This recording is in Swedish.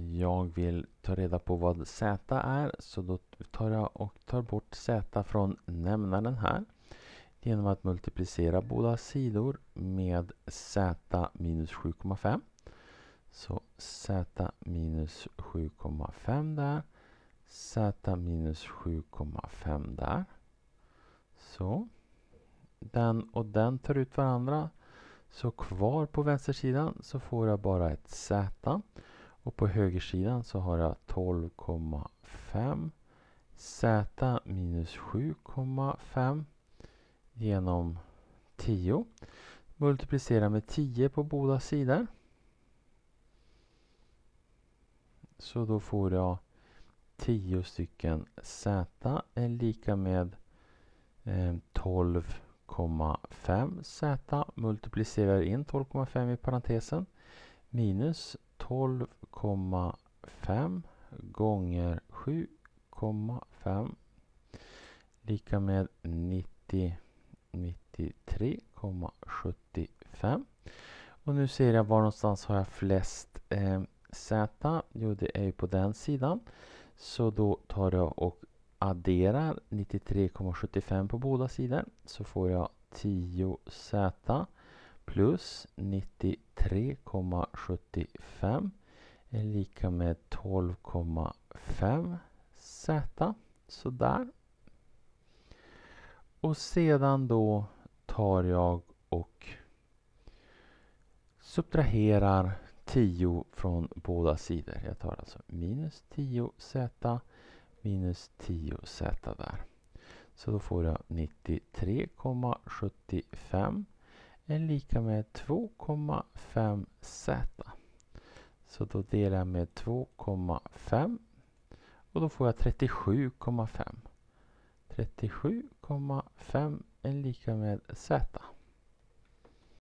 Jag vill ta reda på vad z är så då tar jag och tar bort z från nämnaren här genom att multiplicera båda sidor med z minus 7,5. Så z minus 7,5 där. z minus 7,5 där. Så. Den och den tar ut varandra. Så kvar på vänstersidan så får jag bara ett z. Och på högersidan så har jag 12,5 z minus 7,5 genom 10. Multiplicera med 10 på båda sidor. Så då får jag 10 stycken z är lika med eh, 12,5 z multiplicerar in 12,5 i parentesen minus 12,5 gånger 7,5 lika med 90 93,75. Och nu ser jag var någonstans har jag flest eh, Z. Jo, det är ju på den sidan. Så då tar jag och adderar 93,75 på båda sidor. Så får jag 10Z plus 93,75 är lika med 12,5 Z. Sådär. Och sedan då tar jag och subtraherar 10 från båda sidor. Jag tar alltså minus 10z minus 10z där. Så då får jag 93,75 är lika med 2,5z. Så då delar jag med 2,5 och då får jag 37,5. 37,5 är lika med Z.